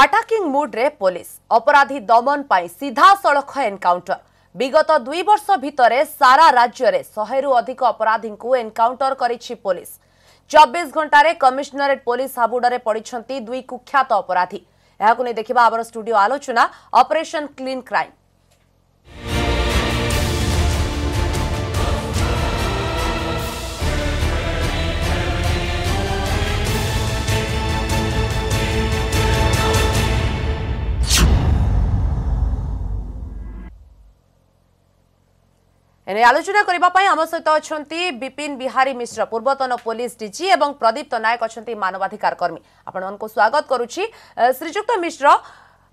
Attacking ମୁଡ୍ରେ police ଅପରାଧୀ ଦମନ ପାଇଁ ସିଧାସଳଖ ଏନକାଉଣ୍ଟର ବିଗତ ଦୁଇ ବର୍ଷ ଭିତରେ ସାରା ରାଜ୍ୟରେ ଶହେରୁ ଅଧିକ ଅପରାଧୀଙ୍କୁ ଏନ୍କାଉଣ୍ଟର କରିଛି ପୋଲିସ ଚବିଶ ଘଣ୍ଟାରେ କମିଶନରେଟ୍ ପୋଲିସ ହାବୁଡ଼ରେ ପଡ଼ିଛନ୍ତି ଦୁଇ କୁଖ୍ୟାତ ଅପରାଧୀ ଏହାକୁ ନେଇ ଦେଖିବା ଆମର ଷ୍ଟୁଡିଓ ଆଲୋଚନା ଅପରେସନ୍ କ୍ଲିନ୍ କ୍ରାଇମ୍ এনে আলোচনা করা আমার সহ অনেক বিপিন বিহারী মিশ্র পূর্বতন পুলিশ ডিজি এবং প্রদীপ্ত নায়ক অনেক মানবাধিকার কর্মী আপনার স্বাগত করুছি শ্রীযুক্ত মিশ্র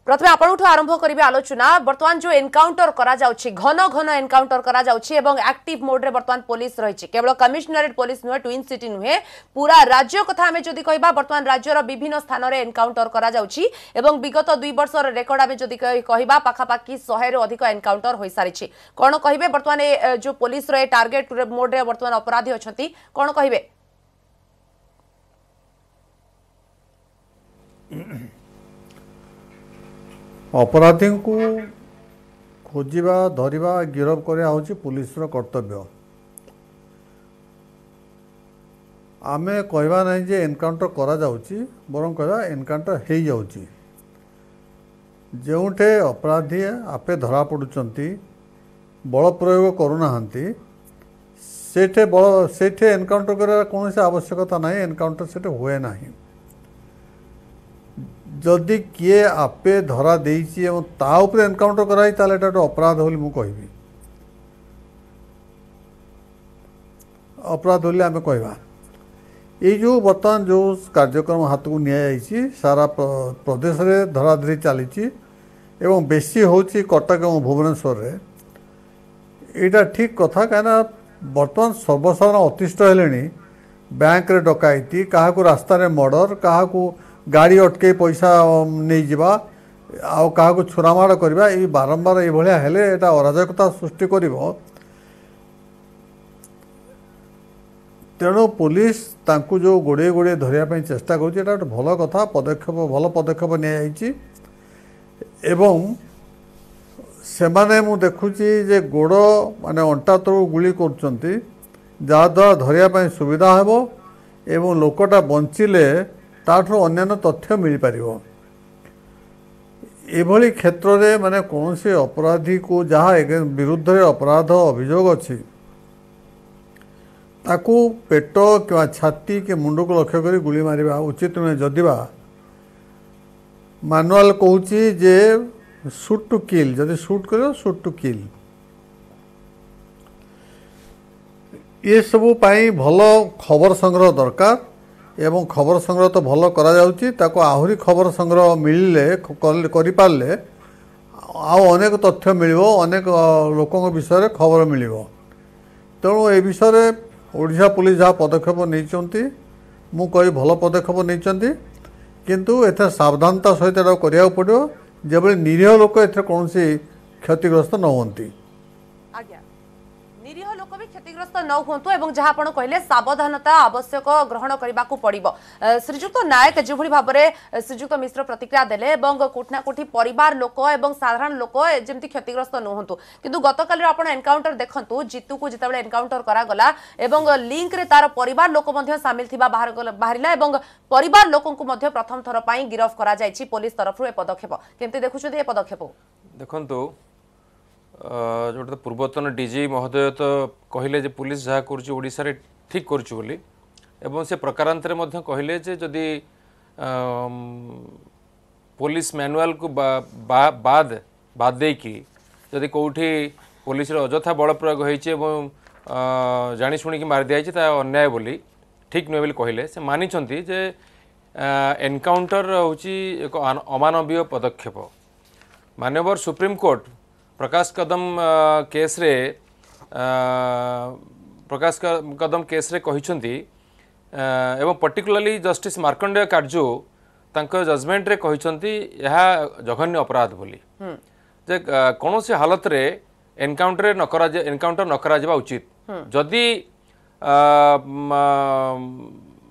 প্রথমে আপনার আরম্ভ করবে আলোচনা বর্তমান যে এনকাউন্টর করা যাচ্ছে ঘন ঘন এনকাউন্টর করা যাচ্ছে এবং আকটিভ মোড্রে বর্তমান পুলিশ রয়েছে কেবল কমিশনারেট পুলিশ নুহে টুইন সিটি নুহে পুরা রাজ্য কথা আমি যদি কহবা বর্তমান রাজ্যর বিভিন্ন স্থানরে এনকাউন্টর করা যাচ্ছে এবং বিগত দুই বর্ষর রেকর্ড আমি যদি কহবা পাখাপাখি শহেরু অধিক এনকাউন্টর হয়ে সারিছে কোণ কহবে বর্তমান যে পুলিশর এ টার্গেট মোড্রে বর্তমান অপরাধী অনেক কোণ কহবে ଅପରାଧୀଙ୍କୁ ଖୋଜିବା ଧରିବା ଗିରଫ କରିବା ହେଉଛି ପୋଲିସର କର୍ତ୍ତବ୍ୟ ଆମେ କହିବା ନାହିଁ ଯେ ଏନକାଉଣ୍ଟର କରାଯାଉଛି ବରଂ କହିବା ଏନକାଉଣ୍ଟର ହେଇଯାଉଛି ଯେଉଁଠି ଅପରାଧୀ ଆପେ ଧରାପଡ଼ୁଛନ୍ତି ବଳ ପ୍ରୟୋଗ କରୁନାହାନ୍ତି ସେଠି ବଳ ସେଠି ଏନକାଉଣ୍ଟର କରିବାର କୌଣସି ଆବଶ୍ୟକତା ନାହିଁ ଏନକାଉଣ୍ଟର ସେଠି ହୁଏ ନାହିଁ যদি কিয়ে আপে ধরা দিয়েছি এবং তা উপরে এনকাউন্টার করা হয় তাহলে এটা একটা অপরাধ বলে মু অপরাধ হলে আমি কহবা এই যে বর্তমান যে কার্যক্রম হাতকু নিয়ে যাইছি সারা প্রদেশের ধরাধরি চালিছি এবং বেশি হচ্ছে কটক এবং ভুবনেশ্বরের এটা ঠিক কথা কেননা বর্তমান সর্বসাধারণ অতিষ্ঠ হলে ব্যাঙ্করে ডকাইতি কাহকু রাস্তায় মর্ডর কাহকু ଗାଡ଼ି ଅଟକେଇ ପଇସା ନେଇଯିବା ଆଉ କାହାକୁ ଛୁରାମାଡ଼ କରିବା ଏ ବାରମ୍ବାର ଏଇଭଳିଆ ହେଲେ ଏଇଟା ଅରାଜକତା ସୃଷ୍ଟି କରିବ ତେଣୁ ପୋଲିସ ତାଙ୍କୁ ଯେଉଁ ଗୋଡ଼େଇ ଗୋଡ଼େଇ ଧରିବା ପାଇଁ ଚେଷ୍ଟା କରୁଛି ଏଇଟା ଗୋଟେ ଭଲ କଥା ପଦକ୍ଷେପ ଭଲ ପଦକ୍ଷେପ ନିଆଯାଇଛି ଏବଂ ସେମାନେ ମୁଁ ଦେଖୁଛି ଯେ ଗୋଡ଼ ମାନେ ଅଣ୍ଟା ତଳୁ ଗୁଳି କରୁଛନ୍ତି ଯାହାଦ୍ୱାରା ଧରିବା ପାଇଁ ସୁବିଧା ହେବ ଏବଂ ଲୋକଟା ବଞ୍ଚିଲେ ତାଠାରୁ ଅନ୍ୟାନ୍ୟ ତଥ୍ୟ ମିଳିପାରିବ ଏଭଳି କ୍ଷେତ୍ରରେ ମାନେ କୌଣସି ଅପରାଧୀକୁ ଯାହା ବିରୁଦ୍ଧରେ ଅପରାଧ ଅଭିଯୋଗ ଅଛି ତାକୁ ପେଟ କିମ୍ବା ଛାତି କି ମୁଣ୍ଡକୁ ଲକ୍ଷ୍ୟ କରି ଗୁଳି ମାରିବା ଉଚିତ ନୁହେଁ ଯଦି ବା ମାନୁଆଲ କହୁଛି ଯେ ସୁଟ୍ ଟୁ କିଲ୍ ଯଦି ସୁଟ୍ କରିବ ସୁଟ୍ ଟୁ କିଲ୍ ଏସବୁ ପାଇଁ ଭଲ ଖବର ସଂଗ୍ରହ ଦରକାର ଏବଂ ଖବର ସଂଗ୍ରହ ତ ଭଲ କରାଯାଉଛି ତାକୁ ଆହୁରି ଖବର ସଂଗ୍ରହ ମିଳିଲେ କରିପାରିଲେ ଆଉ ଅନେକ ତଥ୍ୟ ମିଳିବ ଅନେକ ଲୋକଙ୍କ ବିଷୟରେ ଖବର ମିଳିବ ତେଣୁ ଏ ବିଷୟରେ ଓଡ଼ିଶା ପୋଲିସ ଯାହା ପଦକ୍ଷେପ ନେଇଛନ୍ତି ମୁଁ କହି ଭଲ ପଦକ୍ଷେପ ନେଇଛନ୍ତି କିନ୍ତୁ ଏଥିରେ ସାବଧାନତା ସହିତ ଏଟାକୁ କରିବାକୁ ପଡ଼ିବ ଯେଭଳି ନିରୀହ ଲୋକ ଏଥିରେ କୌଣସି କ୍ଷତିଗ୍ରସ୍ତ ନ ହୁଅନ୍ତି କ୍ଷତିଗ୍ରସ୍ତ ନ ହୁଅନ୍ତୁ ଏବଂ ଯାହା ଆପଣ କହିଲେ ସାବଧାନତା ଆବଶ୍ୟକ ଗ୍ରହଣ କରିବାକୁ ପଡ଼ିବ ଶ୍ରୀଯୁକ୍ତ ନାୟକ ଯେଭଳି ଭାବରେ ଶ୍ରୀଯୁକ୍ତ ମିଶ୍ର ପ୍ରତିକ୍ରିୟା ଦେଲେ ଏବଂ କୋଠି ନା କୋଠି ପରିବାର ଲୋକ ଏବଂ ସାଧାରଣ ଲୋକ ଯେମିତି କ୍ଷତିଗ୍ରସ୍ତ ନ ହୁଅନ୍ତୁ କିନ୍ତୁ ଗତକାଲିର ଆପଣ ଏନକାଉଣ୍ଟର ଦେଖନ୍ତୁ ଜିତୁକୁ ଯେତେବେଳେ ଏନକାଉଣ୍ଟର କରାଗଲା ଏବଂ ଲିଙ୍କରେ ତାର ପରିବାର ଲୋକ ମଧ୍ୟ ସାମିଲ ଥିବା ବାହାରିଲା ଏବଂ ପରିବାର ଲୋକଙ୍କୁ ମଧ୍ୟ ପ୍ରଥମ ଥର ପାଇଁ ଗିରଫ କରାଯାଇଛି ପୋଲିସ ତରଫରୁ ଏ ପଦକ୍ଷେପ କେମିତି ଦେଖୁଛନ୍ତି ଏ ପଦକ୍ଷେପ ଦେଖନ୍ତୁ ଯେଉଁଟା ତ ପୂର୍ବତନ ଡି ଜି ମହୋଦୟ ତ କହିଲେ ଯେ ପୁଲିସ୍ ଯାହା କରୁଛି ଓଡ଼ିଶାରେ ଠିକ୍ କରୁଛି ବୋଲି ଏବଂ ସେ ପ୍ରକାରାନ୍ତରେ ମଧ୍ୟ କହିଲେ ଯେ ଯଦି ପୋଲିସ ମ୍ୟାନୁଆଲକୁ ବାଦ ବାଦ ଦେଇକି ଯଦି କେଉଁଠି ପୋଲିସର ଅଯଥା ବଳ ପ୍ରୟୋଗ ହୋଇଛି ଏବଂ ଜାଣିଶୁଣିକି ମାରିଦିଆଯାଇଛି ତାହା ଅନ୍ୟାୟ ବୋଲି ଠିକ୍ ନୁହେଁ ବୋଲି କହିଲେ ସେ ମାନିଛନ୍ତି ଯେ ଏନକାଉଣ୍ଟର ହେଉଛି ଏକ ଅମାନବୀୟ ପଦକ୍ଷେପ ମାନ୍ୟବର ସୁପ୍ରିମକୋର୍ଟ प्रकाश कदम केस्रे प्रकाश कदम केस्रे କହିଛନ୍ତି ଏବଂ ପର୍ଟିକୁଲାରଲି ଜଷ୍ଟିସ୍ ମାର୍କଣ୍ଡେୟ କାର୍ଯ୍ୟୁ ତାଙ୍କ ଜଜମେଣ୍ଟରେ କହିଛନ୍ତି ଏହା ଜଘନ୍ୟ ଅପରାଧ ବୋଲି ଯେ କୌଣସି ହାଲତରେ ଏନକାଉଣ୍ଟରେ ନ କରାଯା ଏନକାଉଣ୍ଟର ନ କରାଯିବା ଉଚିତ ଯଦି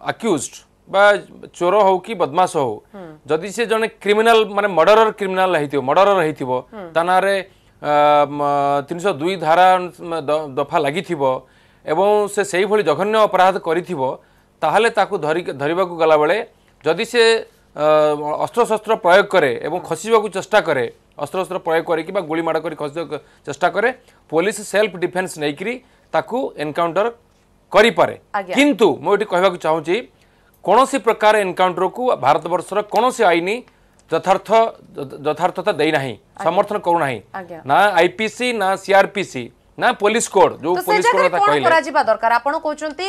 ଆକ୍ୟୁଜ୍ଡ ବା ଚୋର ହଉ କି ବଦମାସ ହଉ ଯଦି ସେ ଜଣେ କ୍ରିମିନାଲ ମାନେ ମର୍ଡରର କ୍ରିମିନାଲ ହେଇଥିବ ମର୍ଡରର ହେଇଥିବ ତା ନାଁରେ ତିନି ଶହ ଦୁଇ ଧାରା ଦଫା ଲାଗିଥିବ ଏବଂ ସେ ସେହିଭଳି ଜଘନ୍ୟ ଅପରାଧ କରିଥିବ ତାହେଲେ ତାକୁ ଧରି ଧରିବାକୁ ଗଲାବେଳେ ଯଦି ସେ ଅସ୍ତ୍ରଶସ୍ତ୍ର ପ୍ରୟୋଗ କରେ ଏବଂ ଖସିବାକୁ ଚେଷ୍ଟା କରେ ଅସ୍ତ୍ରଶସ୍ତ୍ର ପ୍ରୟୋଗ କରିକି ବା ଗୁଳିମାଡ଼ କରି ଖସିବାକୁ ଚେଷ୍ଟା କରେ ପୋଲିସ ସେଲ୍ଫ ଡିଫେନ୍ସ ନେଇକରି ତାକୁ ଏନକାଉଣ୍ଟର କରିପାରେ କିନ୍ତୁ ମୁଁ ଏଠି କହିବାକୁ ଚାହୁଁଛି କୌଣସି ପ୍ରକାର ଏନକାଉଣ୍ଟରକୁ ଭାରତବର୍ଷର କୌଣସି ଆଇନ যথার্থ যথার্থতা দেই নাহি সমর্থন করু নাহি না আইপিসি না সিআরপিসি না পুলিশ কোড যে পুলিশ কোড কথা কইলে করা যিবা দরকার আপন কোচন্তি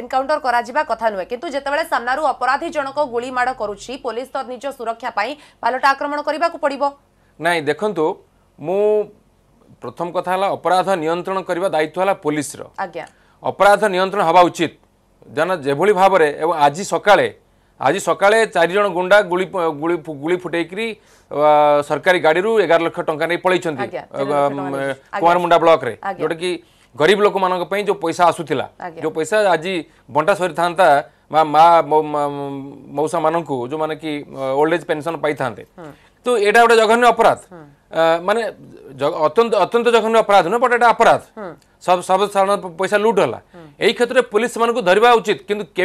এনকাউন্টার করা যিবা কথা নহে কিন্তু যেতবেলে সামনারু অপরাধী জনক গুলি মাড় করুছি পুলিশ তো নিজ সুরক্ষা পাই পালট আক্রমণ করিবা কো পড়িবো নাই দেখন্তু মু প্রথম কথা হলা অপরাধ নিয়ন্ত্রণ করিবা দায়িত্ব হলা র আজ্ঞা অপরাধ নিয়ন্ত্রণ হবা উচিত জানা যেভলি ভাবরে এবং আজি সকালে आज सक् चारिज गुन्डा गुली फुटैकी गाडी एघार लक्ष टाइम कुरामु ब्लक गरीब लोक पैसा जो पैसा आज बंटा सरी मौसा जो कि ओल्ड एज पेन्सन पाइन्त जघन्य अपराध मत्यन्त अत्यंत जघन्य अपराध सब सर्वसाधारण पैसा लुटर उचित के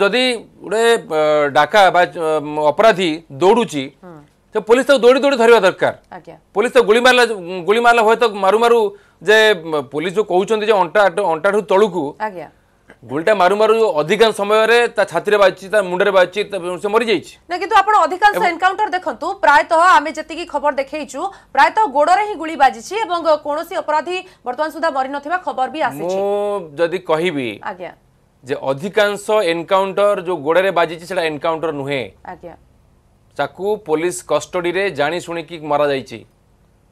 ଯଦି ଗୋଟେ ଡାକା ବା ଅପରାଧୀ ଦୌଡ଼ୁଛି ତ ପୋଲିସ ତାକୁ ଦୌଡ଼ି ଦୌଡ଼ି ଧରିବା ଦରକାର ପୋଲିସ ତାକୁ ଗୁଳି ମାରିଲା ଗୁଳି ମାରିଲା ହୁଏତ ମାରୁ ମାରୁ ଯେ ପୋଲିସ ଯୋଉ କହୁଛନ୍ତି ଯେ ଅଣ୍ଟା ଅଣ୍ଟାଠୁ ତଳକୁ গুলটা মারু মারু অধিকাংশ সময়রে তা ছাতিরে বাজিছি তা মুন্ডরে বাজিছি সে মরি যাইছি না কিন্তু আপন অধিকাংশ এনকাউন্টার দেখন্তু প্রায়তঃ আমি যেতিকি খবর দেখাইছু প্রায়তঃ গোড়রে হি গুলি বাজিছি এবং কোনসি অপরাধী বর্তমান সুদা মরি নথিবা খবর বি আসিছি মু যদি কহিবি আজ্ঞা যে ଅଧିକାଂଶ ଏନକାଉଣ୍ଟର ଯୋଉ ଗୋଡ଼ରେ ବାଜିଛି ସେଟା ଏନକାଉଣ୍ଟର ନୁହେଁ ତାକୁ ପୋଲିସ କଷ୍ଟଡିରେ ଜାଣି ଶୁଣିକି ମରାଯାଇଛି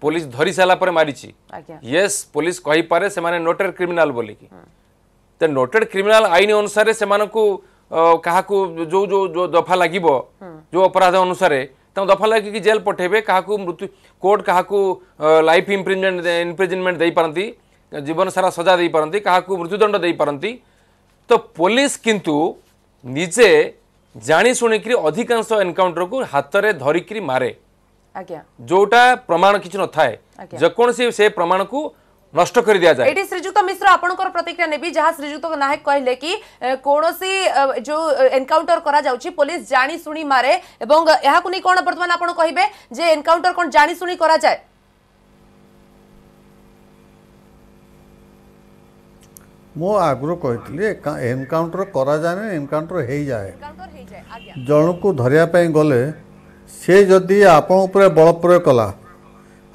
ପୋଲିସ ଧରି ସାରିଲା ପରେ ମାରିଛି ୟେସ୍ ପୋଲିସ କହିପାରେ ସେମାନେ ନୋଟେଡ୍ କ୍ରିମିନାଲ ବୋଲିକି ତ ନୋଟେଡ୍ କ୍ରିମିନାଲ ଆଇନ ଅନୁସାରେ ସେମାନଙ୍କୁ କାହାକୁ ଯୋଉ ଯୋଉ ଯୋଉ ଦଫା ଲାଗିବ ଯୋଉ ଅପରାଧ ଅନୁସାରେ ତାଙ୍କୁ ଦଫା ଲାଗିକି ଜେଲ୍ ପଠାଇବେ କାହାକୁ ମୃତ୍ୟୁ କୋର୍ଟ କାହାକୁ ଲାଇଫ୍ ଇମ୍ପ୍ରିଜମେଣ୍ଟ ଇମ୍ପ୍ରିଜମେଣ୍ଟ ଦେଇପାରନ୍ତି ଜୀବନ ସାରା ସଜା ଦେଇପାରନ୍ତି କାହାକୁ ମୃତ୍ୟୁଦଣ୍ଡ ଦେଇପାରନ୍ତି ତ ପୋଲିସ କିନ୍ତୁ ନିଜେ ଜାଣି ଶୁଣିକିରି ଅଧିକାଂଶ ଏନକାଉଣ୍ଟରକୁ ହାତରେ ଧରିକିରି ମାରେ ଯୋଉଟା ପ୍ରମାଣ କିଛି ନଥାଏ ଯେକୌଣସି ସେ ପ୍ରମାଣକୁ নষ্ট করে দিয়া যায় এটি শ্রীযুক্ত মিশ্র আপনার প্রতিক্রিয়া নেবি যা শ্রীযুক্ত নায়ক কহিলেন কি কোণী যে এনকাউন্টর করা যাচ্ছে পুলিশ জাশুনি মারে এবং এখন কোণ বর্তমানে আপনার কহবে যে এনকাউন্টর কোণ জাশুনি করা যায় ମୁଁ ଆଗରୁ କହିଥିଲି ଏନକାଉଣ୍ଟର କରାଯାଏନି ଏନକାଉଣ୍ଟର ହେଇଯାଏ ଜଣକୁ ଧରିବା ପାଇଁ ଗଲେ ସେ ଯଦି ଆପଣ ଉପରେ ବଳ ପ୍ରୟୋଗ କଲା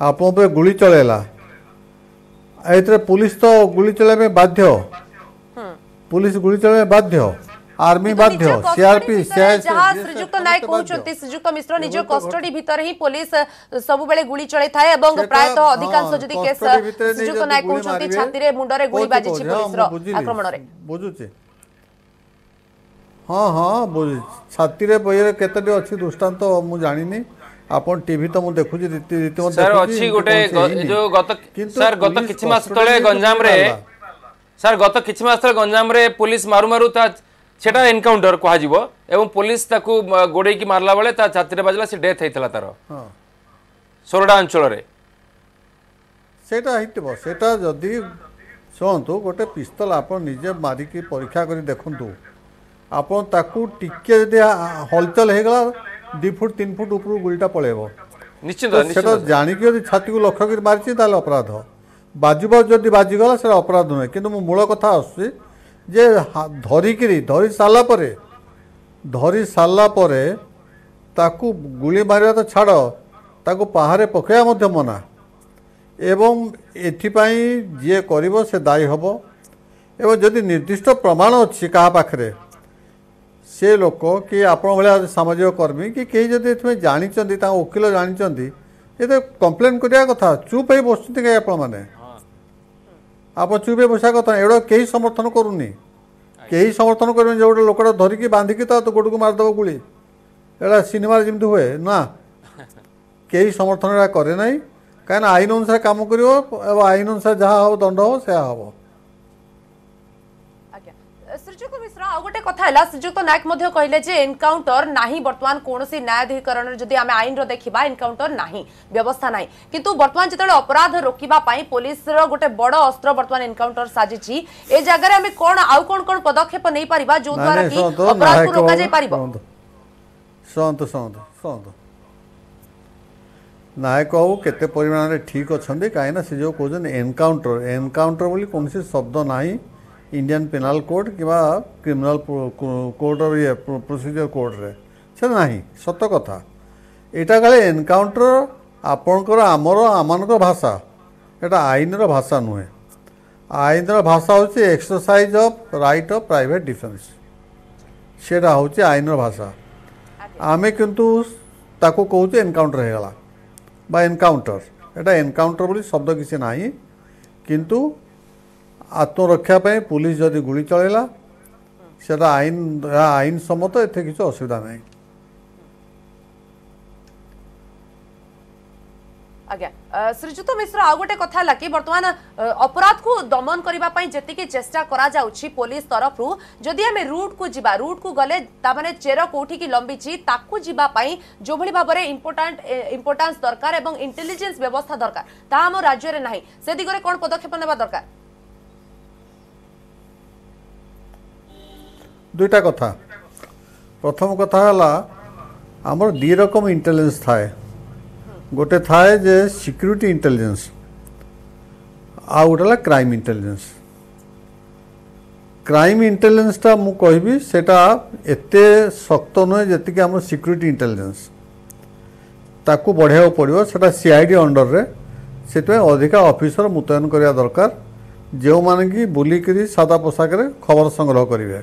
ଆପଣ ଉପରେ ଗୁଳି ଚଳାଇଲା ଏଥିରେ ପୁଲିସ ତ ଗୁଳି ଚଳାଇବା ପାଇଁ ବାଧ୍ୟ ପୁଲିସ ଗୁଳି ଚଳାଇବା ପାଇଁ ବାଧ୍ୟ আর্মি বাধ্য সিআরপি যাহা শ্রীযুক্ত নায়ক কহুচন্তি শ্রীযুক্ত মিশ্র নিজ কস্টডি ভিতরে হি পুলিশ সবুবেলে গুলি চলাই থাকে এবং প্রায়ত অধিকাংশ যদি কেস শ্রীযুক্ত নায়ক কহুচন্তি ছাতিরে মুন্ডরে গুলি বাজিছি পুলিশর আক্রমণরে বুঝুছি হ্যাঁ হ্যাঁ বুঝুছি ছাতিরে বইরে কেতটি অছি দৃষ্টান্ত মু জানিনি আপন টিভি তো মু দেখুছি রীতিমতো স্যার অছি গোটে যে গত স্যার গত কিছু মাস তলে গঞ্জাম রে স্যার গত কিছু মাস তলে গঞ্জাম রে পুলিশ মারু মারু তা সেটা এনকাউন্টর কুহযোগ এবং পুলিশ তাকে গোড়াইকি মারলা বেড়ে তা ছাতিরে বাজলা সে ডেথ হয়েছিল তার সোরডা অঞ্চলের সেটা হইতব সেটা যদি শুনতু গোটে পিস্তল আপনার নিজে মারিকি পরীক্ষা করে দেখুন আপনার তাকে টিকে যদি হলচল হয়ে গেল দুই ফুট তিন ফুট উপর গুলিটা পলাইব নিশ্চিত সেটা জাণিকি যদি ছাতি লক্ষ্য করে মারিছি তাহলে অপরাধ বাজু যদি বাজিগাল সেটা অপরাধ নয় কিন্তু মূল কথা আসছে ଯେ ଧରିକିରି ଧରି ସାରିଲା ପରେ ଧରି ସାରିଲା ପରେ ତାକୁ ଗୁଳି ମାରିବା ତ ଛାଡ଼ ତାକୁ ପାହାରେ ପକାଇବା ମଧ୍ୟ ମନା ଏବଂ ଏଥିପାଇଁ ଯିଏ କରିବ ସେ ଦାୟୀ ହେବ ଏବଂ ଯଦି ନିର୍ଦ୍ଦିଷ୍ଟ ପ୍ରମାଣ ଅଛି କାହା ପାଖରେ ସେ ଲୋକ କି ଆପଣ ଭଳିଆ ସାମାଜିକ କର୍ମୀ କି କେହି ଯଦି ଏଥିପାଇଁ ଜାଣିଛନ୍ତି ତାଙ୍କ ଓକିଲ ଜାଣିଛନ୍ତି ଏ ତ କମ୍ପ୍ଲେନ୍ କରିବା କଥା ଚୁପ୍ ହେଇ ବସୁଛନ୍ତି କାହିଁ ଆପଣମାନେ ଆପଣ ଚୁପ୍ ବସିବା କଥା ଏଗୁଡ଼ାକ କେହି ସମର୍ଥନ କରୁନି କେହି ସମର୍ଥନ କରିବେନି ଯେଉଁ ଗୋଟେ ଲୋକଟା ଧରିକି ବାନ୍ଧିକି ତା ଗୋଡ଼କୁ ମାରିଦେବ ଗୁଳି ଏଗୁଡ଼ା ସିନେମାରେ ଯେମିତି ହୁଏ ନା କେହି ସମର୍ଥନ ଏଗୁଡ଼ା କରେ ନାହିଁ କାହିଁକିନା ଆଇନ ଅନୁସାରେ କାମ କରିବ ଏବଂ ଆଇନ ଅନୁସାରେ ଯାହା ହେବ ଦଣ୍ଡ ହେବ ସେଇଆ ହେବ ଗୋଟେ କଥା ହେଲା ଶ୍ରୀଯୁକ୍ତ ନାୟକ ମଧ୍ୟ କହିଲେ ଯେ ଏନକାଉଣ୍ଟର ନାହିଁ ବର୍ତ୍ତମାନ କୌଣସି ନ୍ୟାୟାଧିକରଣରେ ଯଦି ଆମେ ଆଇନର ଦେଖିବା ଏନକାଉଣ୍ଟର ନାହିଁ ବ୍ୟବସ୍ଥା ନାହିଁ କିନ୍ତୁ ବର୍ତ୍ତମାନ ଯେତେବେଳେ ଅପରାଧ ରୋକିବା ପାଇଁ ପୋଲିସର ଗୋଟେ ବଡ଼ ଅସ୍ତ୍ର ବର୍ତ୍ତମାନ ଏନକାଉଣ୍ଟର ସାଜିଛି ଏ ଜାଗାରେ ଆମେ କ'ଣ ଆଉ କ'ଣ କ'ଣ ପଦକ୍ଷେପ ନେଇପାରିବା ଯୋଉଦ୍ୱାରା କି ଅପରାଧକୁ ରୋକାଯାଇ ପାରିବ ଶୁଣନ୍ତୁ ଶୁଣନ୍ତୁ ଶୁଣନ୍ତୁ ନାୟକ ବାବୁ କେତେ ପରିମାଣରେ ଠିକ୍ ଅଛନ୍ତି କାହିଁକିନା ସେ ଯେଉଁ କହୁଛନ୍ତି ଏନକାଉଣ୍ଟର ଏନକାଉଣ୍ଟର ବୋଲି କୌଣସି ଶବ୍ଦ ନାହିଁ ଇଣ୍ଡିଆନ୍ ପେନାଲ୍ କୋଡ଼୍ କିମ୍ବା କ୍ରିମିନାଲ୍ କୋଡ଼୍ର ଇଏ ପ୍ରୋସିଜିଓର କୋଡ଼୍ରେ ସେଟା ନାହିଁ ସତ କଥା ଏଇଟା କାଳେ ଏନକାଉଣ୍ଟର ଆପଣଙ୍କର ଆମର ଆମମାନଙ୍କ ଭାଷା ଏଇଟା ଆଇନର ଭାଷା ନୁହେଁ ଆଇନର ଭାଷା ହେଉଛି exercise of right of private defence ସେଇଟା ହେଉଛି ଆଇନର ଭାଷା ଆମେ କିନ୍ତୁ ତାକୁ କହୁଛୁ ଏନକାଉଣ୍ଟର ହେଇଗଲା ବା ଏନକାଉଣ୍ଟର ଏଇଟା ଏନକାଉଣ୍ଟର ବୋଲି ଶବ୍ଦ କିଛି ନାହିଁ କିନ୍ତୁ आत्मरक्षापी पुलिस जदि गुड़ चलेगा आईन आईन सम्मत एत कि असुविधा ना श्रीजुत मिश्र आ गोटे कथा कि बर्तमान अपराध को दमन करने चेस्टा करा पुलिस तरफ जदि आम रूट को जीवा रूट को गले चेर कौटिक लंबी जावाई जो भाई भाव में इंपोर्टाट इंपोर्टा दरकार इंटेलीजेन्स व्यवस्था दरकार राज्य में ना से दिगरे कौन पदक्षेप ना दरकार ଦୁଇଟା କଥା ପ୍ରଥମ କଥା ହେଲା ଆମର ଦୁଇ ରକମ ଇଣ୍ଟେଲିଜେନ୍ସ ଥାଏ ଗୋଟେ ଥାଏ ଯେ ସିକ୍ୟୁରିଟି ଇଣ୍ଟେଲିଜେନ୍ସ ଆଉ ଗୋଟେ ହେଲା କ୍ରାଇମ୍ ଇଣ୍ଟେଲିଜେନ୍ସ କ୍ରାଇମ୍ ଇଣ୍ଟେଲିଜେନ୍ସଟା ମୁଁ କହିବି ସେଇଟା ଏତେ ଶକ୍ତ ନୁହେଁ ଯେତିକି ଆମର ସିକ୍ୟୁରିଟି ଇଣ୍ଟେଲିଜେନ୍ସ ତାକୁ ବଢ଼େଇବାକୁ ପଡ଼ିବ ସେଇଟା ସିଆଇଡ଼ି ଅଣ୍ଡରରେ ସେଥିପାଇଁ ଅଧିକା ଅଫିସର ମୁତୟନ କରିବା ଦରକାର ଯେଉଁମାନେ କି ବୁଲିକରି ସାଦା ପୋଷାକରେ ଖବର ସଂଗ୍ରହ କରିବେ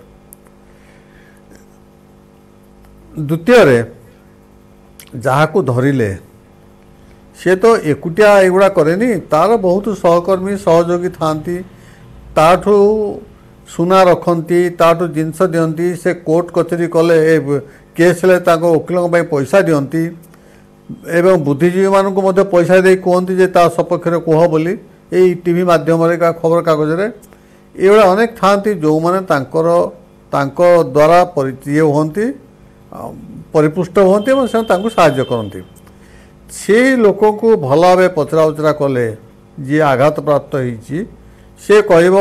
ଦ୍ୱିତୀୟରେ ଯାହାକୁ ଧରିଲେ ସେ ତ ଏକୁଟିଆ ଏଗୁଡ଼ା କରେନି ତାର ବହୁତ ସହକର୍ମୀ ସହଯୋଗୀ ଥାଆନ୍ତି ତାଠୁ ସୁନା ରଖନ୍ତି ତାଠୁ ଜିନିଷ ଦିଅନ୍ତି ସେ କୋର୍ଟ କଚେରୀ କଲେ ଏ କେସ୍ ହେଲେ ତାଙ୍କ ଓକିଲଙ୍କ ପାଇଁ ପଇସା ଦିଅନ୍ତି ଏବଂ ବୁଦ୍ଧିଜୀବୀମାନଙ୍କୁ ମଧ୍ୟ ପଇସା ଦେଇ କୁହନ୍ତି ଯେ ତା ସପକ୍ଷରେ କୁହ ବୋଲି ଏଇ ଟିଭି ମାଧ୍ୟମରେ ବା ଖବରକାଗଜରେ ଏଇଭଳିଆ ଅନେକ ଥାଆନ୍ତି ଯେଉଁମାନେ ତାଙ୍କର ତାଙ୍କ ଦ୍ୱାରା ଇଏ ହୁଅନ୍ତି ପରିପୁଷ୍ଟ ହୁଅନ୍ତି ଏବଂ ସେମାନେ ତାଙ୍କୁ ସାହାଯ୍ୟ କରନ୍ତି ସେ ଲୋକକୁ ଭଲ ଭାବେ ପଚରାଉଚରା କଲେ ଯିଏ ଆଘାତପ୍ରାପ୍ତ ହେଇଛି ସେ କହିବ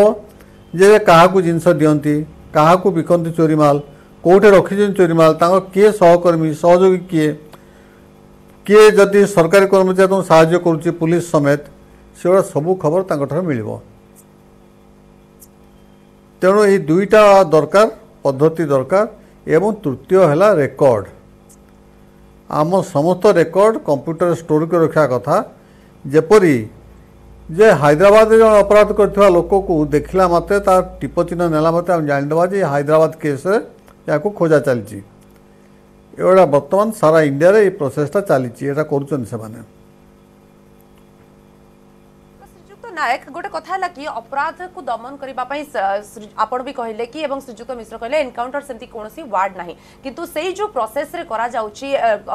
ଯେ କାହାକୁ ଜିନିଷ ଦିଅନ୍ତି କାହାକୁ ବିକନ୍ତି ଚୋରିମାଲ କେଉଁଠି ରଖିଛନ୍ତି ଚୋରିମାଲ ତାଙ୍କର କିଏ ସହକର୍ମୀ ସହଯୋଗୀ କିଏ କିଏ ଯଦି ସରକାରୀ କର୍ମଚାରୀ ତାଙ୍କୁ ସାହାଯ୍ୟ କରୁଛି ପୁଲିସ ସମେତ ସେଗୁଡ଼ା ସବୁ ଖବର ତାଙ୍କଠାରୁ ମିଳିବ ତେଣୁ ଏଇ ଦୁଇଟା ଦରକାର ପଦ୍ଧତି ଦରକାର ଏବଂ ତୃତୀୟ ହେଲା ରେକର୍ଡ଼ ଆମ ସମସ୍ତ ରେକର୍ଡ଼ କମ୍ପ୍ୟୁଟର ଷ୍ଟୋର୍ କରି ରଖିବା କଥା ଯେପରି ଯେ ହାଇଦ୍ରାବାଦରେ ଜଣେ ଅପରାଧ କରିଥିବା ଲୋକକୁ ଦେଖିଲା ମାତ୍ରେ ତା ଟିପ ଚିହ୍ନ ନେଲା ମାତ୍ରେ ଆମେ ଜାଣିଦେବା ଯେ ହାଇଦ୍ରାବାଦ କେସ୍ରେ ଏହାକୁ ଖୋଜା ଚାଲିଛି ଏଗୁଡ଼ା ବର୍ତ୍ତମାନ ସାରା ଇଣ୍ଡିଆରେ ଏଇ ପ୍ରୋସେସ୍ଟା ଚାଲିଛି ଏଇଟା କରୁଛନ୍ତି ସେମାନେ ନାୟକ ଗୋଟେ କଥା ହେଲା କି ଅପରାଧକୁ ଦମନ କରିବା ପାଇଁ ଆପଣ ବି କହିଲେ କି ଏବଂ ଶ୍ରୀଯୁକ୍ତ ମିଶ୍ର କହିଲେ ଏନକାଉଣ୍ଟର ସେମିତି କୌଣସି ୱାର୍ଡ ନାହିଁ କିନ୍ତୁ ସେଇ ଯେଉଁ ପ୍ରୋସେସରେ କରାଯାଉଛି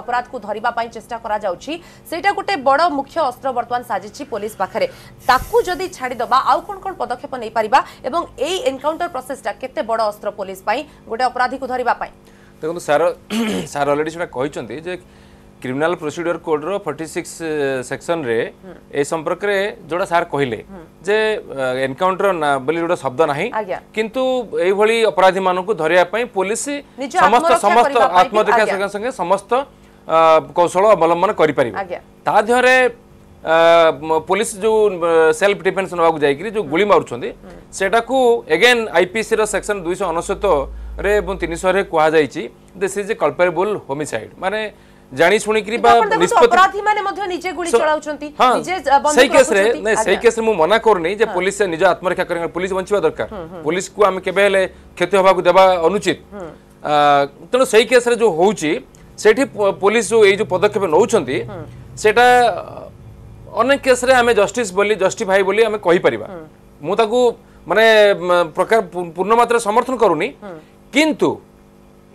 ଅପରାଧକୁ ଧରିବା ପାଇଁ ଚେଷ୍ଟା କରାଯାଉଛି ସେଇଟା ଗୋଟେ ବଡ଼ ମୁଖ୍ୟ ଅସ୍ତ୍ର ବର୍ତ୍ତମାନ ସାଜିଛି ପୋଲିସ ପାଖରେ ତାକୁ ଯଦି ଛାଡ଼ିଦେବା ଆଉ କ'ଣ କ'ଣ ପଦକ୍ଷେପ ନେଇପାରିବା ଏବଂ ଏଇ ଏନକାଉଣ୍ଟର ପ୍ରୋସେସଟା କେତେ ବଡ଼ ଅସ୍ତ୍ର ପୋଲିସ ପାଇଁ ଗୋଟେ ଅପରାଧୀକୁ ଧରିବା ପାଇଁ ଦେଖନ୍ତୁ ସାର୍ ସାର୍ ଅଲରେଡ଼ି ସେଟା କହିଛନ୍ତି ଯେ କ୍ରିମିନାଲ ପ୍ରୋସିଡିଓର କୋଡ଼ର ଫର୍ଟି ସିକ୍ସ ସେକ୍ସନରେ ଏ ସମ୍ପର୍କରେ ଯୋଉଟା ସାର୍ କହିଲେ ଯେ ଏନକାଉଣ୍ଟର ବୋଲି ଗୋଟେ ଶବ୍ଦ ନାହିଁ କିନ୍ତୁ ଏଇଭଳି ଅପରାଧୀମାନଙ୍କୁ ଧରିବା ପାଇଁ ପୋଲିସ ସମସ୍ତ ସମସ୍ତ ଆତ୍ମରକ୍ଷା ସଙ୍ଗେ ସଙ୍ଗେ ସମସ୍ତ କୌଶଳ ଅବଲମ୍ବନ କରିପାରିବ ତା ଦେହରେ ପୋଲିସ ଯେଉଁ ସେଲ୍ଫ ଡିଫେନ୍ସ ନେବାକୁ ଯାଇକରି ଯେଉଁ ଗୁଳି ମାରୁଛନ୍ତି ସେଟାକୁ ଏଗେନ୍ ଆଇପିସିର ସେକ୍ସନ ଦୁଇଶହ ଅନେଶ୍ୱତରେ ଏବଂ ତିନିଶହରେ କୁହାଯାଇଛି ଦିସ୍ ଇଜ୍ ଏ କଲ୍ପେବୁଲ୍ ହୋମିସାଇଡ୍ ମାନେ जानी सुनी करी बा अपराधी माने मध्ये निजे गुली चलाउ चंती निजे बंदूक सही केस रे नै सही केस मु मना कर नै जे पुलिस से निजे आत्मरक्षा करेंगे पुलिस बंचवा दरकार पुलिस को हम केबे हेले खेती को देबा अनुचित त सही केस रे जो होउची सेठी पुलिस जो ए जो पदक्षेप नउ चंती सेटा अनेक केस रे हमें जस्टिस बोली जस्टिफाई बोली हमें कहि परबा मु ताकू माने प्रकार पूर्ण मात्रा समर्थन करूनी किंतु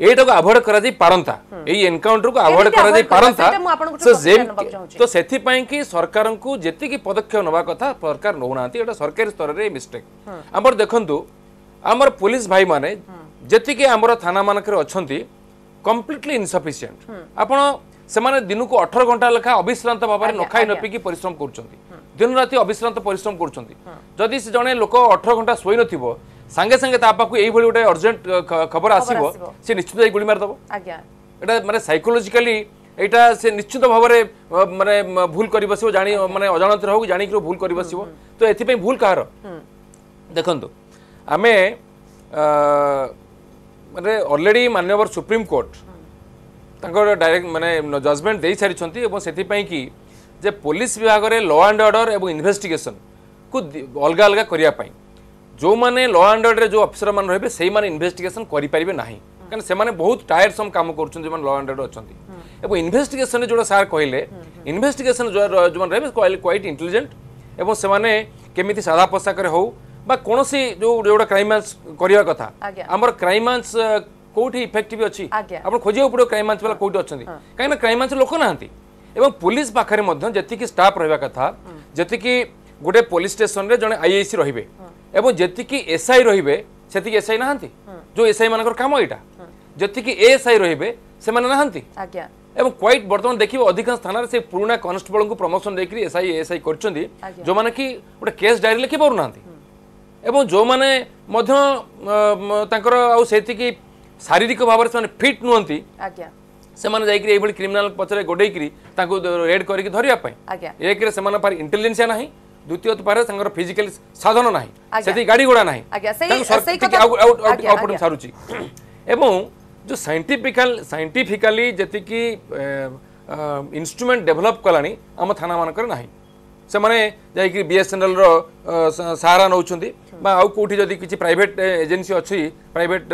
ଏଇଟାକୁ ଆଭଏଡ୍ କରାଯାଇ ପାରନ୍ତା ଏଇ ଏନକାଉଣ୍ଟରକୁ ଆଭଏଡ୍ କରାଯାଇ ପାରନ୍ତା ତ ସେଥିପାଇଁ କି ସରକାରଙ୍କୁ ଯେତିକି ପଦକ୍ଷେପ ନେବା କଥା ସରକାର ନେଉନାହାନ୍ତି ଏଇଟା ସରକାରୀ ସ୍ତରରେ ମିଷ୍ଟେକ୍ ଆମର ଦେଖନ୍ତୁ ଆମର ପୋଲିସ ଭାଇମାନେ ଯେତିକି ଆମର ଥାନାମାନଙ୍କରେ ଅଛନ୍ତି କମ୍ପ୍ଲିଟଲି ଇନସଫିସିଏଣ୍ଟ ଆପଣ ସେମାନେ ଦିନକୁ ଅଠର ଘଣ୍ଟା ଲେଖା ଅବିଶ୍ରାନ୍ତ ଭାବରେ ନ ଖାଇ ନ ପିଇକି ପରିଶ୍ରମ କରୁଛନ୍ତି ଦିନ ରାତି ଅବିଶ୍ରାନ୍ତ ପରିଶ୍ରମ କରୁଛନ୍ତି ଯଦି ସେ ଜଣେ ଲୋକ ଅଠର ଘଣ୍ଟା ଶୋଇନଥିବ ସାଙ୍ଗେ ସାଙ୍ଗେ ତା ପାଖକୁ ଏଇଭଳି ଗୋଟେ ଅର୍ଜେଣ୍ଟ ଖବର ଆସିବ ସେ ନିଶ୍ଚିତ ଯାଇ ଗୁଳି ମାରିଦେବ ଆଜ୍ଞା ଏଇଟା ମାନେ ସାଇକୋଲୋଜିକାଲି ଏଇଟା ସେ ନିଶ୍ଚିତ ଭାବରେ ମାନେ ଭୁଲ କରି ବସିବ ଜାଣି ମାନେ ଅଜାଣତରେ ହଉ ଜାଣିକି ଭୁଲ କରି ବସିବ ତ ଏଥିପାଇଁ ଭୁଲ କାହାର ଦେଖନ୍ତୁ ଆମେ ମାନେ ଅଲରେଡ଼ି ମାନ୍ୟବର ସୁପ୍ରିମକୋର୍ଟ ତାଙ୍କର ଡାଇରେକ୍ଟ ମାନେ ଜଜମେଣ୍ଟ ଦେଇସାରିଛନ୍ତି ଏବଂ ସେଥିପାଇଁ କି ଯେ ପୋଲିସ ବିଭାଗରେ ଲ ଆଣ୍ଡ ଅର୍ଡ଼ର ଏବଂ ଇନଭେଷ୍ଟିଗେସନକୁ ଅଲଗା ଅଲଗା କରିବା ପାଇଁ ଯେଉଁମାନେ ଲ ଆଣ୍ଡ ଅର୍ଡ଼ରରେ ଯେଉଁ ଅଫିସରମାନେ ରହିବେ ସେଇମାନେ ଇନଭେଷ୍ଟିଗେସନ୍ କରିପାରିବେ ନାହିଁ କାରଣ ସେମାନେ ବହୁତ ଟାୟାର୍ଡସମ୍ କାମ କରୁଛନ୍ତି ଯେଉଁମାନେ ଲ ଆଣ୍ଡ ଅର୍ଡ଼ର ଅଛନ୍ତି ଏବଂ ଇନଭେଷ୍ଟିଗେସନ୍ରେ ଯେଉଁଟା ସାର୍ କହିଲେ ଇନଭେଷ୍ଟିଗେସନ୍ ଯେଉଁମାନେ ରହିବେ କ୍ୱାଇଟ୍ ଇଣ୍ଟେଲିଜେଣ୍ଟ ଏବଂ ସେମାନେ କେମିତି ସାଦା ପୋଷାକରେ ହେଉ বা কোণী যেটা ক্রাইমাঞ্চ করা কথা আমার ক্রাইমাঞ্চ কোটি ইফেক্টিভ অছি আপনার খোঁজা পড়ে ক্রাইমাঞ্চ বালা কোটি অনেক কিনা ক্রাইমাঞ্চ লোক না এবং পুলিশ পাখে যেত স্টাফ রহবা কথা যেত গোটে পুলিশ স্টেসনরে জন আইআইসি রহবে एवं जी एस आई रे सेतिक एसआई नहांती हम्म। जो एसआई मानकर ये एटा हम्म। जति कि एएसआई रहिबे से माने नहांती एवं क्वाइट वर्तमान देखिबो अधिकांश थाना से पुरुणा कांस्टेबल को प्रमोशन देकरी एसआई एस आई जो माने कि ओटा केस डायरी लिखि पर नहांती हम्म। एवं जो माने मध्य शारीरिक भाव से फिट नहांती आज्ञा से माने जाईकरी एबल रेड करकी धरिया एक रे से द्वितीय पर फिजिकल साधन ना से गाड़ी घोड़ा ना सारूँ एवं जो सैंटीफिका सैंटीफिकाली जी इन्स्ट्रुमेंट डेभलप कला आम थाना मानक ना से मैंने जाएसएनएल रहारा नौ कौटी जदि किसी प्राइट एजेन्सी अच्छी प्राइट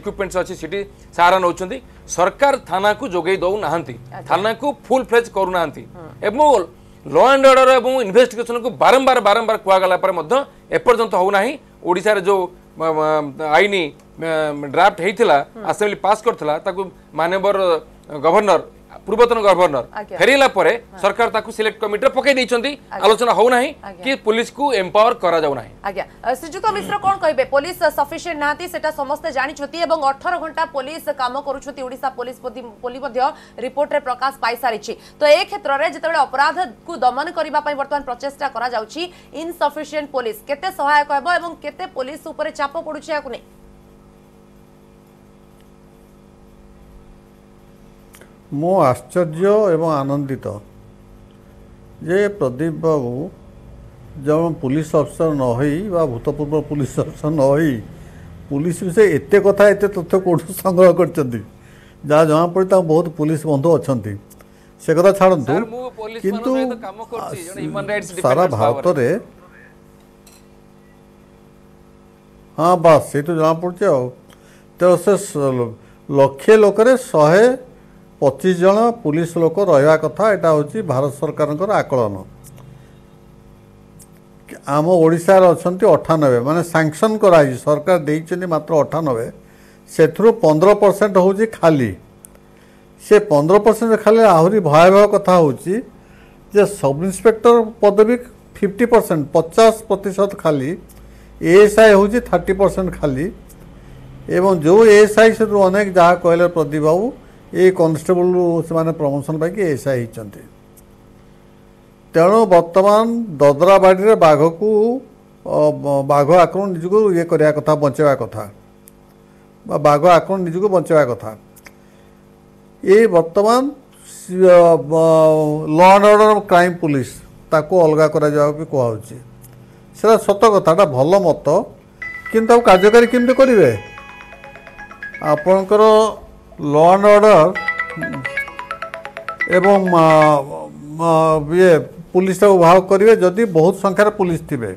इक्विपमेंट्स अच्छी सीट सारा नौ सरकार थाना को जोगे दौना थाना को फुल फ्लेज करूना ଲ ଆଣ୍ଡ ଅର୍ଡ଼ର ଏବଂ ଇନଭେଷ୍ଟିଗେସନକୁ ବାରମ୍ବାର ବାରମ୍ବାର କୁହାଗଲା ପରେ ମଧ୍ୟ ଏପର୍ଯ୍ୟନ୍ତ ହେଉନାହିଁ ଓଡ଼ିଶାରେ ଯେଉଁ ଆଇନ ଡ୍ରାଫ୍ଟ ହେଇଥିଲା ଆସେମ୍ବଲି ପାସ୍ କରିଥିଲା ତାକୁ ମାନ୍ୟବର ଗଭର୍ଣ୍ଣର ପୂର୍ବତନ ଗଭର୍ଣ୍ଣର ଫେରିଲା ପରେ ସରକାର ତାକୁ ସିଲେକ୍ଟ କମିଟିରେ ପକାଇ ଦେଇଛନ୍ତି ଆଲୋଚନା ହଉନାହିଁ କି ପୋଲିସକୁ ଏମ୍ପାୱାର କରାଯାଉ ନାହିଁ ଆଜ୍ଞା ଶ୍ରୀଯୁକ୍ତ ମିଶ୍ର କ'ଣ କହିବେ ପୋଲିସ ସଫିସିଏଣ୍ଟ ନାହାନ୍ତି ସେଟା ସମସ୍ତେ ଜାଣିଛନ୍ତି ଏବଂ ଅଠର ଘଣ୍ଟା ପୋଲିସ କାମ କରୁଛନ୍ତି ଓଡ଼ିଶା ପୋଲିସ ବୋଲି ମଧ୍ୟ ରିପୋର୍ଟରେ ପ୍ରକାଶ ପାଇସାରିଛି ତ ଏ କ୍ଷେତ୍ରରେ ଯେତେବେଳେ ଅପରାଧକୁ ଦମନ କରିବା ପାଇଁ ବର୍ତ୍ତମାନ ପ୍ରଚେଷ୍ଟା କରାଯାଉଛି ଇନସଫିସିଏଣ୍ଟ ପୋଲିସ କେତେ ସହାୟକ ହେବ ଏବଂ କେତେ ପୋଲିସ ଉପରେ ଚାପ ପଡ଼ୁଛି ଏହାକୁ ନେଇ ମୁଁ ଆଶ୍ଚର୍ଯ୍ୟ ଏବଂ ଆନନ୍ଦିତ ଯେ ପ୍ରଦୀପ ବାବୁ ଜଣେ ପୋଲିସ ଅଫିସର ନ ହୋଇ ବା ଭୂତପୂର୍ବ ପୋଲିସ ଅଫିସର ନ ହୋଇ ପୋଲିସ ବିଷୟରେ ଏତେ କଥା ଏତେ ତଥ୍ୟ କେଉଁଠୁ ସଂଗ୍ରହ କରିଛନ୍ତି ଯାହା ଜଣାପଡ଼େ ତାଙ୍କ ବହୁତ ପୋଲିସ ବନ୍ଧୁ ଅଛନ୍ତି ସେ କଥା ଛାଡ଼ନ୍ତୁ କିନ୍ତୁ ସାରା ଭାରତରେ ହଁ ବାସ୍ ସେଇଠୁ ଜଣାପଡ଼ୁଛି ଆଉ ତେଣୁ ସେ ଲକ୍ଷେ ଲୋକରେ ଶହେ ପଚିଶ ଜଣ ପୋଲିସ ଲୋକ ରହିବା କଥା ଏଇଟା ହେଉଛି ଭାରତ ସରକାରଙ୍କର ଆକଳନ ଆମ ଓଡ଼ିଶାରେ ଅଛନ୍ତି ଅଠାନବେ ମାନେ ସାଙ୍କସନ୍ କରାଯାଇଛି ସରକାର ଦେଇଛନ୍ତି ମାତ୍ର ଅଠାନବେ ସେଥିରୁ ପନ୍ଦର ପରସେଣ୍ଟ ହେଉଛି ଖାଲି ସେ ପନ୍ଦର ପରସେଣ୍ଟ ଖାଲି ଆହୁରି ଭୟାବହ କଥା ହେଉଛି ଯେ ସବ୍ ଇନ୍ସପେକ୍ଟର ପଦବୀ ଫିଫ୍ଟି ପରସେଣ୍ଟ ପଚାଶ ପ୍ରତିଶତ ଖାଲି ଏଏସ୍ଆଇ ହେଉଛି ଥାର୍ଟି ପରସେଣ୍ଟ ଖାଲି ଏବଂ ଯେଉଁ ଏଏସ୍ଆଇ ସେଥିରୁ ଅନେକ ଯାହା କହିଲେ ପ୍ରଦୀପ ବାବୁ ଏ କନଷ୍ଟେବଲରୁ ସେମାନେ ପ୍ରମୋସନ୍ ପାଇକି ଏସ୍ଆଇ ହେଇଛନ୍ତି ତେଣୁ ବର୍ତ୍ତମାନ ଦଦରାବାଡ଼ିରେ ବାଘକୁ ବାଘ ଆକ୍ରମଣ ନିଜକୁ ଇଏ କରିବା କଥା ବଞ୍ଚାଇବା କଥା ବା ବାଘ ଆକ୍ରମଣ ନିଜକୁ ବଞ୍ଚାଇବା କଥା ଏ ବର୍ତ୍ତମାନ law and order crime police ତାକୁ ଅଲଗା କରାଯିବାକୁ ବି କୁହାହେଉଛି ସେଟା ସତ କଥାଟା ଭଲ ମତ କିନ୍ତୁ ତାକୁ କାର୍ଯ୍ୟକାରୀ କେମିତି କରିବେ ଆପଣଙ୍କର ল অ্যান্ড অর্ডার এবং ইয়ে পুলিশ তাকে ভাগ করবে যদি বহু সংখ্যার পুলিশ থাকবে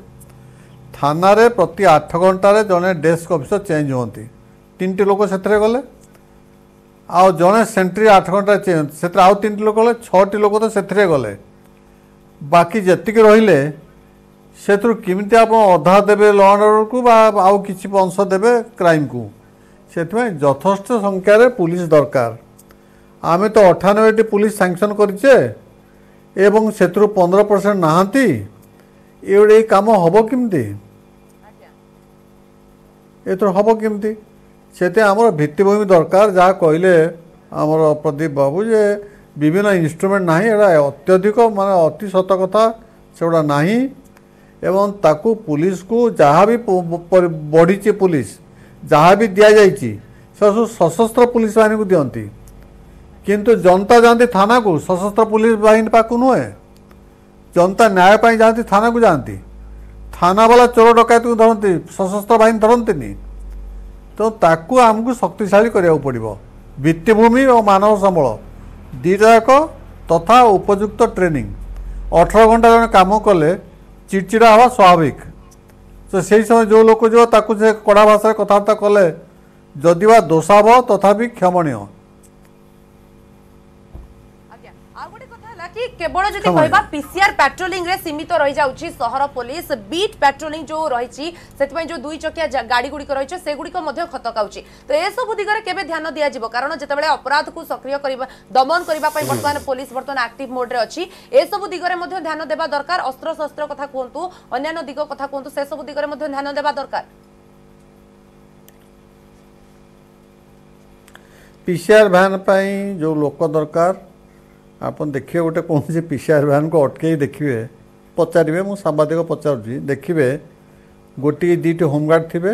থানার প্রতি আঠ ঘণ্টার জনে ডেস্ক অফিসর চেঞ্জ হুঁতি তিনটি লোক সেতরে গলে আও জনে সেন্ট্রি আঠ ঘণ্টা চেঞ্জ সে আউ তিনটি লোক গলে ছটি লোক তো সেতরে গলে বাকি যেত রহলে সেমি আপনার অধা দেবে ল অ্যান্ড অর্ডরকু বা আউ কিছু অংশ দেবে ক্রাইমকু ସେଥିପାଇଁ ଯଥେଷ୍ଟ ସଂଖ୍ୟାରେ ପୁଲିସ ଦରକାର ଆମେ ତ ଅଠାନବେଟି ପୁଲିସ ସାଙ୍କସନ୍ କରିଛେ ଏବଂ ସେଥିରୁ ପନ୍ଦର ପରସେଣ୍ଟ ନାହାନ୍ତି ଏଗୁଡ଼େ ଏଇ କାମ ହେବ କେମିତି ଏଥିରୁ ହେବ କେମିତି ସେଥିପାଇଁ ଆମର ଭିତ୍ତିଭୂମି ଦରକାର ଯାହା କହିଲେ ଆମର ପ୍ରଦୀପ ବାବୁ ଯେ ବିଭିନ୍ନ ଇନଷ୍ଟ୍ରୁମେଣ୍ଟ ନାହିଁ ଏଗୁଡ଼ା ଅତ୍ୟଧିକ ମାନେ ଅତି ସତ କଥା ସେଗୁଡ଼ା ନାହିଁ ଏବଂ ତାକୁ ପୁଲିସକୁ ଯାହା ବି ବଢ଼ିଛି ପୁଲିସ ଯାହା ବି ଦିଆଯାଇଛି ସେସବୁ ସଶସ୍ତ୍ର ପୋଲିସ ବାହିନୀକୁ ଦିଅନ୍ତି କିନ୍ତୁ ଜନତା ଯାଆନ୍ତି ଥାନାକୁ ସଶସ୍ତ୍ର ପୋଲିସ ବାହିନୀ ପାଖକୁ ନୁହେଁ ଜନତା ନ୍ୟାୟ ପାଇଁ ଯାଆନ୍ତି ଥାନାକୁ ଯାଆନ୍ତି ଥାନାବାଲା ଚୋର ଡକାୟତକୁ ଧରନ୍ତି ସଶସ୍ତ୍ର ବାହିନୀ ଧରନ୍ତିନି ତେଣୁ ତାକୁ ଆମକୁ ଶକ୍ତିଶାଳୀ କରିବାକୁ ପଡ଼ିବ ଭିତ୍ତିଭୂମି ଓ ମାନବ ସମ୍ବଳ ଦୁଇଟା ଯାକ ତଥା ଉପଯୁକ୍ତ ଟ୍ରେନିଂ ଅଠର ଘଣ୍ଟା ଜଣେ କାମ କଲେ ଚିଡ଼ଚିଡ଼ା ହେବା ସ୍ୱାଭାବିକ ତ ସେହି ସମୟ ଯେଉଁ ଲୋକ ଯିବ ତାକୁ ସେ କଡ଼ା ଭାଷାରେ କଥାବାର୍ତ୍ତା କଲେ ଯଦି ବା ଦୋଷ ହେବ ତଥାପି କ୍ଷମଣୀୟ ଆଉ ଗୋଟେ କଥା ହେଲା କି କେବଳ ଯଦି କହିବା ପିସିଆର ପାଟ୍ରୋଲିଂରେ ସୀମିତ ରହିଯାଉଛି ସହର ପୋଲିସ ବିଟ୍ ପାଟ୍ରୋଲିଂ ଯେଉଁ ରହିଛି ସେଥିପାଇଁ ଯେଉଁ ଦୁଇ ଚକିଆ ଗାଡ଼ିଗୁଡ଼ିକ ରହିଛି ସେଗୁଡ଼ିକ ମଧ୍ୟ ଖତକାଉଛି ତ ଏସବୁ ଦିଗରେ କେବେ ଧ୍ୟାନ ଦିଆଯିବ କାରଣ ଯେତେବେଳେ ଅପରାଧକୁ ସକ୍ରିୟ କରିବା ଦମନ କରିବା ପାଇଁ ବର୍ତ୍ତମାନ ପୋଲିସ ବର୍ତ୍ତମାନ ଆକ୍ଟିଭ ମୋଡ୍ରେ ଅଛି ଏସବୁ ଦିଗରେ ମଧ୍ୟ ଧ୍ୟାନ ଦେବା ଦରକାର ଅସ୍ତ୍ରଶସ୍ତ୍ର କଥା କୁହନ୍ତୁ ଅନ୍ୟାନ୍ୟ ଦିଗ କଥା କୁହନ୍ତୁ ସେସବୁ ଦିଗରେ ମଧ୍ୟ ଧ୍ୟାନ ଦେବା ଦରକାର পিসিআর ভ্যান পাই যে লোক দরকার ଆପଣ ଦେଖିବେ ଗୋଟେ କୌଣସି ପିସିଆର୍ ଭ୍ୟାନ୍କୁ ଅଟକେଇ ଦେଖିବେ ପଚାରିବେ ମୁଁ ସାମ୍ବାଦିକ ପଚାରୁଛି ଦେଖିବେ ଗୋଟିଏ ଦୁଇଟି ହୋମଗାର୍ଡ଼ ଥିବେ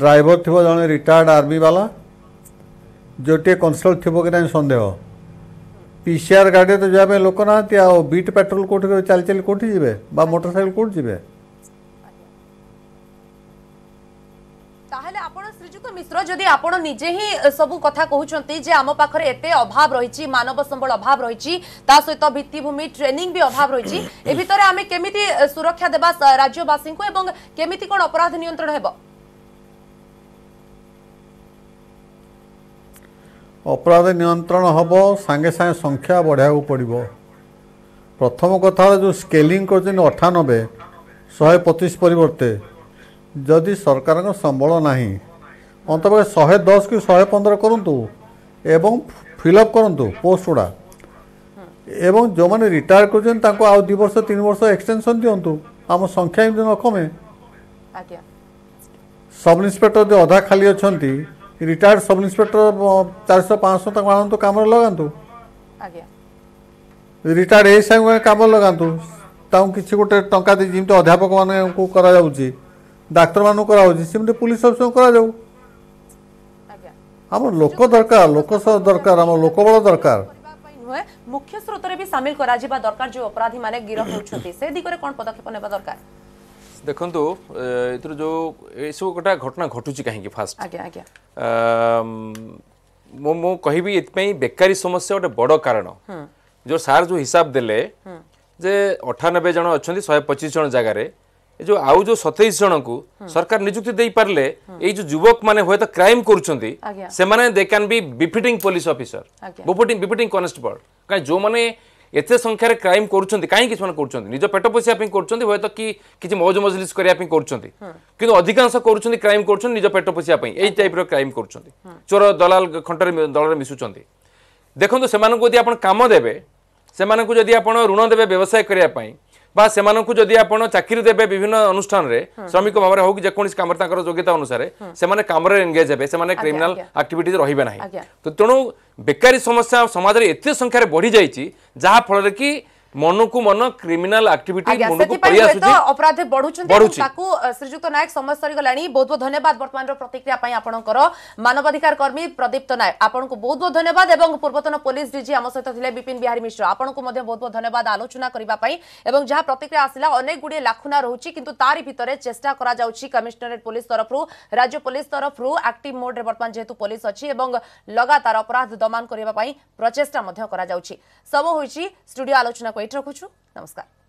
ଡ୍ରାଇଭର ଥିବ ଜଣେ ରିଟାୟାର୍ଡ଼ ଆର୍ମି ବାଲା ଯେଉଁଟିଏ କନସଲ୍ଟ ଥିବ କି ନାହିଁ ସନ୍ଦେହ ପିସିଆର୍ ଗାଡ଼ିରେ ତ ଯିବା ପାଇଁ ଲୋକ ନାହାନ୍ତି ଆଉ ବିଟ୍ ପେଟ୍ରୋଲ କେଉଁଠି ଚାଲି ଚାଲି କେଉଁଠି ଯିବେ ବା ମୋଟରସାଇକେଲ କେଉଁଠି ଯିବେ ମିଶ୍ର ଯଦି ଆପଣ ନିଜେ ହିଁ ସବୁ କଥା କହୁଛନ୍ତି ଯେ ଆମ ପାଖରେ ଏତେ ଅଭାବ ରହିଛି ମାନବ ସମ୍ବଳ ଅଭାବ ରହିଛି ତା ସହିତ ଭିତ୍ତିଭୂମି ଟ୍ରେନିଂ ବି ଅଭାବ ରହିଛି ଏ ଭିତରେ ଆମେ କେମିତି ସୁରକ୍ଷା ଦେବା ରାଜ୍ୟବାସୀଙ୍କୁ ଏବଂ କେମିତି କଣ ଅପରାଧ ନିୟନ୍ତ୍ରଣ ହେବ ଅପରାଧ ନିୟନ୍ତ୍ରଣ ହେବ ସାଙ୍ଗେ ସାଙ୍ଗେ ସଂଖ୍ୟା ବଢ଼ାଇବାକୁ ପଡ଼ିବ ପ୍ରଥମ କଥା ହେଲା ଯେଉଁ ସ୍କେଲିଂ କରୁଛନ୍ତି ଅଠାନବେ ଶହେ ପଚିଶ ପରିବର୍ତ୍ତେ ଯଦି ସରକାରଙ୍କ ସମ୍ବଳ ନାହିଁ অন্তপাখে শহে দশ কি শহে পনেরো করতু এবং ফিল অপ করতু পোস্ট গুড়া এবং যে রিটায়ার করছেন তাঁকু আউ দুই বর্ষ তিন বর্ষ এক্সটেনশন দিন্তু আম সংখ্যা এমনি ন কমে সব ইন্সপেক্টর যে অধা খালি অনেক রিটায়ার্ড সব ইন্সপেক্টর চারিশহ পাঁচশহ তাঁকু আনতু কামরে লগাতু রিটায়ার্ড এই সাহেব কামরে লগাতু ତାଙ୍କୁ କିଛି ଗୋଟେ ଟଙ୍କା ଦେଇ ଯେମିତି ଅଧ୍ୟାପକମାନଙ୍କୁ କରାଯାଉଛି ଡାକ୍ତରମାନଙ୍କୁ କରାଯାଉଛି ସେମିତି ପୁଲିସ୍ ଅଫିସରଙ୍କୁ କରାଯାଉ আমার লোক দরকার লোক দরকার আমার লোকবল দরকার নুহে মুখ্য স্রোতরে বি সামিল করা যিবা দরকার যে অপরাধী মানে গিরফ হউছন্তি সে দিগরে কোন পদক্ষেপ নেবা দরকার দেখন্তু এতির যে এসব গোটা ঘটনা ঘটুছি কাহিকি ফার্স্ট আজ্ঞা আজ্ঞা মু মু কহিবি এতপাই বেকারি সমস্যা গোটে বড় কারণ যে স্যার যে হিসাব দেলে যে অঠানবে জন অনেক শহে পঁচিশ জন জায়গায় ଏ ଯେଉଁ ଆଉ ଯେଉଁ ସତେଇଶ ଜଣଙ୍କୁ ସରକାର ନିଯୁକ୍ତି ଦେଇପାରିଲେ ଏଇ ଯେଉଁ ଯୁବକମାନେ ହୁଏତ କ୍ରାଇମ୍ କରୁଛନ୍ତି ସେମାନେ they can be befitting police officer befitting befitting constable କାହିଁକି ଯେଉଁମାନେ ଏତେ ସଂଖ୍ୟାରେ କ୍ରାଇମ୍ କରୁଛନ୍ତି କାହିଁକି ସେମାନେ କରୁଛନ୍ତି ନିଜ ପେଟ ପୋଷିବା ପାଇଁ କରୁଛନ୍ତି ହୁଏତ କି କିଛି ମୌଜ ମଜଲିସ କରିବା ପାଇଁ କରୁଛନ୍ତି କିନ୍ତୁ ଅଧିକାଂଶ କରୁଛନ୍ତି କ୍ରାଇମ୍ କରୁଛନ୍ତି ନିଜ ପେଟ ପୋଷିବା ପାଇଁ ଏଇ ଟାଇପ୍ର କ୍ରାଇମ୍ କରୁଛନ୍ତି ଚୋର ଦଲାଲ ଖଣ୍ଟରେ ଦଳରେ ମିଶୁଛନ୍ତି ଦେଖନ୍ତୁ ସେମାନଙ୍କୁ ଯଦି ଆପଣ କାମ ଦେବେ ସେମାନଙ୍କୁ ଯଦି ଆପଣ ଋଣ ଦେବେ ବ୍ୟବସାୟ କରିବା ପାଇଁ বা সেমানকু যদি আপনার চাকরি দেবে বিভিন্ন অনুষ্ঠান শ্রমিক ভাবে হোক যেকোনসি কামরে তাঁর যোগ্যতা অনুসারে সে কামরে এনগেজ হবে সে ক্রিমিনাল আক্টিভিটি রহবে না তো তেমন বেকারী সমস্যা সমাজের এত সংখ্যার বড়ি যাই যা ফলরে কি ମନକୁ ମନ କ୍ରିମିନାଲ ଆକ୍ଟିଭିଟି ମନକୁ ପଳି ଆସୁଛି ଅପରାଧ ବଢୁଛନ୍ତି ତାକୁ ଶ୍ରୀଯୁକ୍ତ ନାୟକ ସମୟ ସରିଗଲାଣି ବହୁତ ବହୁତ ଧନ୍ୟବାଦ ବର୍ତ୍ତମାନର ପ୍ରତିକ୍ରିୟା ପାଇଁ ଆପଣଙ୍କର ମାନବାଧିକାର କର୍ମୀ ପ୍ରଦୀପ୍ତ ନାୟକ ଆପଣଙ୍କୁ ବହୁତ ବହୁତ ଧନ୍ୟବାଦ ଏବଂ ପୂର୍ବତନ ପୋଲିସ ଡିଜି ଆମ ସହିତ ଥିଲେ ବିପିନ ବିହାରୀ ମିଶ୍ର ଆପଣଙ୍କୁ ମଧ୍ୟ ବହୁତ ବହୁତ ଧନ୍ୟବାଦ ଆଲୋଚନା କରିବା ପାଇଁ ଏବଂ ଯାହା ପ୍ରତିକ୍ରିୟା ଆସିଲା ଅନେକ ଗୁଡ଼ିଏ ଲାଖୁନା ରହୁଛି କିନ୍ତୁ ତାରି ଭିତରେ ଚେଷ୍ଟା କରାଯାଉଛି କମିଶନରେଟ୍ ପୋଲିସ ତରଫରୁ ରାଜ୍ୟ ପୋଲିସ ତରଫରୁ ଆକ୍ଟିଭ ମୋଡ଼ରେ ବର୍ତ୍ତମାନ ଯେହେତୁ ପୋଲିସ ଅଛି ଏବଂ ଲଗାତାର ଅପରାଧ ଦମନ କରିବା ପାଇଁ ପ୍ରଚେଷ୍ଟା ମଧ୍ୟ କରାଯାଉଛି ସବୁ ହୋଇଛି ଷ୍ଟୁଡିଓ ଆଲୋଚନା वेट रखु नमस्कार